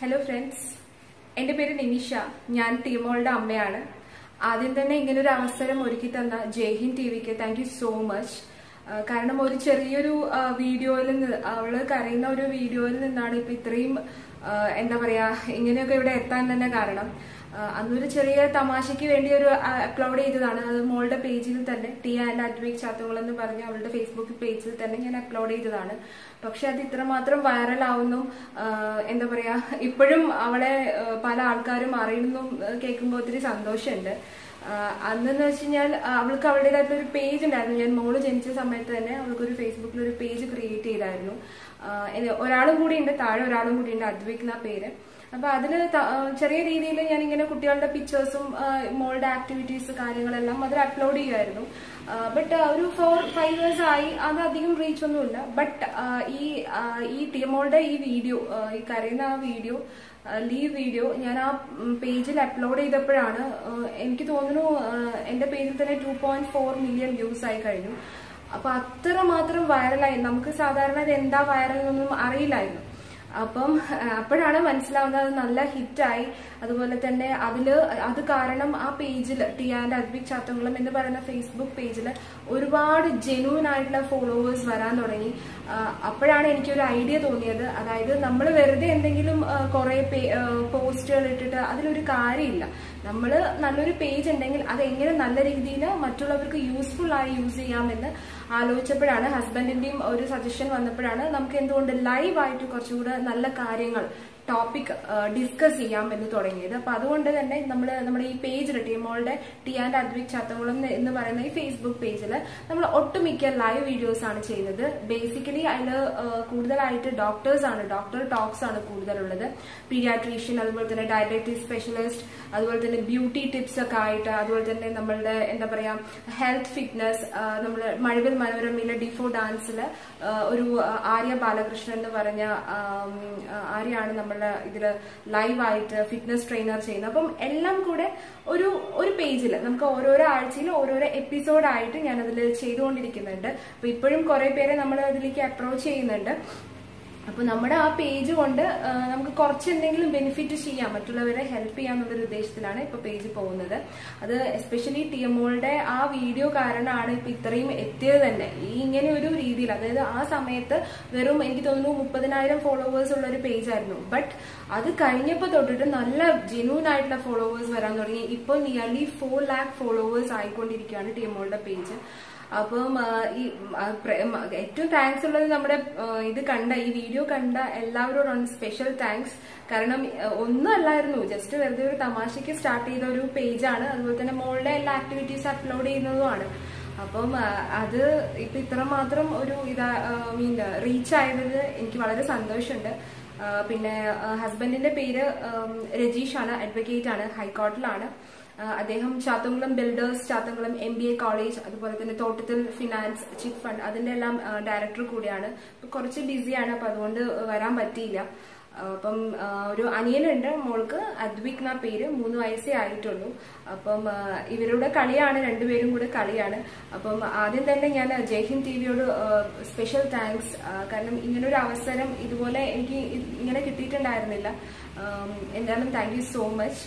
Hello friends എന്റെ പേര് നിമിഷ. ഞാൻ ടീമോളുടെ അമ്മയാണ്. ആദ്യം തന്നെ ഇങ്ങനൊരു അവസരം ഒരുക്കി തന്ന ജയ്ഹിൻ ടി വിക്ക് താങ്ക് സോ മച്ച് കാരണം ഒരു ചെറിയൊരു വീഡിയോയിൽ നിന്ന് അവൾ കരയുന്ന ഒരു വീഡിയോയിൽ നിന്നാണ് ഇപ്പൊ ഇത്രയും എന്താ പറയാ ഇങ്ങനെയൊക്കെ ഇവിടെ എത്താൻ തന്നെ കാരണം. അന്നൊരു ചെറിയ തമാശയ്ക്ക് വേണ്ടി ഒരു അപ്ലോഡ് ചെയ്തതാണ്. അത് മോളുടെ പേജിൽ തന്നെ ടി ആൻഡ് അഡ്വേക് ചാത്തുകൾ എന്ന് പറഞ്ഞ അവളുടെ ഫേസ്ബുക്ക് പേജിൽ തന്നെ ഞാൻ അപ്ലോഡ് ചെയ്തതാണ്. പക്ഷെ അത് ഇത്രമാത്രം വൈറൽ ആവുന്നു. എന്താ പറയാ ഇപ്പോഴും അവളെ പല ആൾക്കാരും അറിയുന്നു കേൾക്കുമ്പോൾ ഒത്തിരി സന്തോഷമുണ്ട്. അന്നെന്ന് വെച്ച് കഴിഞ്ഞാൽ അവൾക്ക് അവളുടേതായിട്ടുള്ള ഒരു പേജ് ഉണ്ടായിരുന്നു. ഞാൻ മോൾ ജനിച്ച സമയത്ത് തന്നെ അവൾക്ക് ഒരു ഫേസ്ബുക്കിൽ ഒരു പേജ് ക്രിയേറ്റ് ചെയ്തായിരുന്നു. ഒരാളും കൂടി ഉണ്ട് താഴെ ഒരാളും കൂടി ഉണ്ട് അദ്വിക് എന്ന പേര്. അപ്പൊ അതിന് ചെറിയ രീതിയിൽ ഞാൻ ഇങ്ങനെ കുട്ടികളുടെ പിക്ചേഴ്സും മോളുടെ ആക്ടിവിറ്റീസ് കാര്യങ്ങളെല്ലാം അതിൽ അപ്ലോഡ് ചെയ്യുമായിരുന്നു ബട്ട് ഒരു ഫോർ ഫൈവ് ഇയേഴ്സ് ആയി അത് അധികം റീച്ച് ഒന്നുമില്ല. ബട്ട് ഈ ഈ ടീമോളുടെ ഈ വീഡിയോ ഈ കരയുന്ന ആ വീഡിയോ ലീവ് വീഡിയോ ഞാൻ ആ പേജിൽ അപ്ലോഡ് ചെയ്തപ്പോഴാണ് എനിക്ക് തോന്നുന്നു എന്റെ പേജിൽ തന്നെ two point four million views ആയി കഴിഞ്ഞു. അപ്പൊ അത്ര മാത്രം വൈറലായി നമുക്ക് സാധാരണ എന്താ വൈറൽ എന്നൊന്നും അറിയില്ലായിരുന്നു. അപ്പം അപ്പോഴാണ് മനസ്സിലാവുന്നത് അത് നല്ല ഹിറ്റായി. അതുപോലെ തന്നെ അതിൽ അത് കാരണം ആ പേജിൽ ടി ആൻഡ് അദ്വിക് ചാത്തങ്കുളം എന്ന് പറയുന്ന ഫേസ്ബുക്ക് പേജിൽ ഒരുപാട് ജെന്യൂൻ ആയിട്ടുള്ള ഫോളോവേഴ്സ് വരാൻ തുടങ്ങി. അപ്പോഴാണ് എനിക്കൊരു ഐഡിയ തോന്നിയത്. അതായത് നമ്മൾ വെറുതെ എന്തെങ്കിലും കുറെ പോസ്റ്റുകൾ ഇട്ടിട്ട് അതിലൊരു കാര്യമില്ല. നമ്മൾ നല്ലൊരു പേജ് ഉണ്ടെങ്കിൽ അത് എങ്ങനെ നല്ല രീതിയിൽ മറ്റുള്ളവർക്ക് യൂസ്ഫുൾ ആയി യൂസ് ചെയ്യാമെന്ന് ആലോചിച്ചപ്പോഴാണ് ഹസ്ബൻഡിന്റെയും ഒരു സജഷൻ വന്നപ്പോഴാണ് നമുക്ക് എന്തുകൊണ്ട് ലൈവ് ആയിട്ട് കുറച്ചുകൂടെ നല്ല കാര്യങ്ങൾ. ടോപ്പിക് ഡിസ്കസ് ചെയ്യാൻ എന്ന് തുടങ്ങിയത്. അപ്പൊ അതുകൊണ്ട് തന്നെ നമ്മൾ നമ്മുടെ ഈ പേജിൽ ടീമോളുടെ ടി ആൻഡ് അദ്വിക് ചാത്തകുളം എന്ന് പറയുന്ന ഈ ഫേസ്ബുക്ക് പേജിൽ നമ്മൾ ഒട്ടുമിക്ക ലൈവ് വീഡിയോസ് ആണ് ചെയ്യുന്നത്. ബേസിക്കലി അതിൽ കൂടുതലായിട്ട് ഡോക്ടേഴ്സ് ആണ് ഡോക്ടർ ടോക്സ് ആണ് കൂടുതലുള്ളത്. പീഡിയാട്രീഷ്യൻ അതുപോലെ തന്നെ ഡയബറ്റീസ് സ്പെഷ്യലിസ്റ്റ് അതുപോലെ തന്നെ ബ്യൂട്ടി ടിപ്സ് ഒക്കെ ആയിട്ട് അതുപോലെ തന്നെ നമ്മളുടെ എന്താ പറയാ ഹെൽത്ത് ഫിറ്റ്നസ് നമ്മൾ മഴവിൽ മനോരമയിലെ ഡിഫോ ഡാൻസിൽ ഒരു ആര്യ ബാലകൃഷ്ണൻ എന്ന് പറഞ്ഞ ആര്യാണ് ആ, നമ്മളുടെ ഇതിൽ ലൈവായിട്ട് ഫിറ്റ്നസ് ട്രെയിനർ ചെയ്യുന്നത് അപ്പം എല്ലാം കൂടെ ഒരു ഒരു പേജിൽ നമുക്ക് ഓരോരോ ആഴ്ചയിൽ ഓരോരോ എപ്പിസോഡായിട്ട് ഞാൻ അതിൽ ചെയ്തുകൊണ്ടിരിക്കുന്നുണ്ട്. അപ്പൊ ഇപ്പോഴും കുറെ പേരെ നമ്മൾ അതിലേക്ക് അപ്രോച്ച് ചെയ്യുന്നുണ്ട്. അപ്പൊ നമ്മുടെ ആ പേജ് കൊണ്ട് നമുക്ക് കുറച്ച് എന്തെങ്കിലും ബെനിഫിറ്റ് ചെയ്യാം മറ്റുള്ളവരെ ഹെൽപ്പ് ചെയ്യാന്നുള്ളൊരു ഉദ്ദേശത്തിലാണ് ഇപ്പൊ പേജ് പോകുന്നത്. അത് എസ്പെഷ്യലി ടി എമ്മോളുടെ ആ വീഡിയോ കാരണമാണ് ഇപ്പൊ ഇത്രയും എത്തിയത് തന്നെ. ഈ ഇങ്ങനെ ഒരു രീതിയിൽ അതായത് ആ സമയത്ത് വെറും എനിക്ക് തോന്നുന്നു മുപ്പതിനായിരം ഫോളോവേഴ്സ് ഉള്ള ഒരു പേജ് ആയിരുന്നു. ബട്ട് അത് കഴിഞ്ഞപ്പോൾ തൊട്ടിട്ട് നല്ല ജെന്യൂൻ ആയിട്ടുള്ള ഫോളോവേഴ്സ് വരാൻ തുടങ്ങി. ഇപ്പോൾ നിയർലി ഫോർ ലാക്ക് ഫോളോവേഴ്സ് ആയിക്കൊണ്ടിരിക്കുകയാണ് ടി എമ്മോളുടെ പേജ് അപ്പം ഈ ഏറ്റവും താങ്ക്സ് ഉള്ളത് നമ്മുടെ ഇത് കണ്ട ഈ വീഡിയോ കണ്ട എല്ലാവരോടാണ് സ്പെഷ്യൽ താങ്ക്സ് കാരണം ഒന്നല്ലായിരുന്നു ജസ്റ്റ് വെറുതെ ഒരു തമാശയ്ക്ക് സ്റ്റാർട്ട് ചെയ്ത ഒരു പേജാണ് അതുപോലെ തന്നെ മോളുടെ എല്ലാ ആക്ടിവിറ്റീസ് അപ്ലോഡ് ചെയ്യുന്നതുമാണ്. അപ്പം അത് ഇപ്പൊ ഇത്രമാത്രം ഒരു ഇതാ മീൻ റീച്ച് ആയതിന് എനിക്ക് വളരെ സന്തോഷമുണ്ട്. പിന്നെ ഹസ്ബൻഡിന്റെ പേര് രജീഷാണ് അഡ്വക്കേറ്റ് ആണ് ഹൈക്കോർട്ടിലാണ് അദ്ദേഹം Chathankulam builders Chathankulam M B A college അതുപോലെ തന്നെ തോട്ടത്തിൽ ഫിനാൻസ് ചിറ്റ് ഫണ്ട് അതിന്റെ എല്ലാം ഡയറക്ടർ കൂടിയാണ്. കുറച്ച് ബിസിയാണ് അപ്പൊ അതുകൊണ്ട് വരാൻ പറ്റിയില്ല. അപ്പം ഒരു അനിയനുണ്ട് മോൾക്ക് അദ്വിക് എന്ന പേര് മൂന്ന് വയസ്സേ ആയിട്ടുള്ളൂ. അപ്പം ഇവരുടെ കളിയാണ് രണ്ടുപേരും കൂടെ കളിയാണ്. അപ്പം ആദ്യം തന്നെ ഞാൻ ജയ്ഹിന്ദ് ടി വിയോട് സ്പെഷ്യൽ താങ്ക്സ് കാരണം ഇങ്ങനൊരു അവസരം ഇതുപോലെ എനിക്ക് ഇങ്ങനെ കിട്ടിയിട്ടുണ്ടായിരുന്നില്ല. എന്തായാലും താങ്ക് സോ മച്ച്